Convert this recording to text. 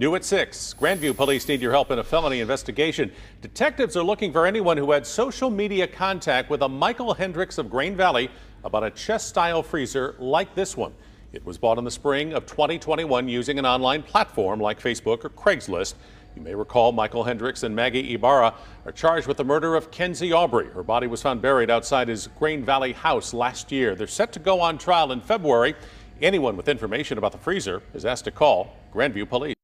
New at 6, Grandview police need your help in a felony investigation. Detectives are looking for anyone who had social media contact with a Michael Hendricks of Grain Valley about a chest style freezer like this one. It was bought in the spring of 2021 using an online platform like Facebook or Craigslist. You may recall Michael Hendricks and Maggie Ybarra are charged with the murder of Kensie Aubrey. Her body was found buried outside his Grain Valley house last year. They're set to go on trial in February. Anyone with information about the freezer is asked to call Grandview Police.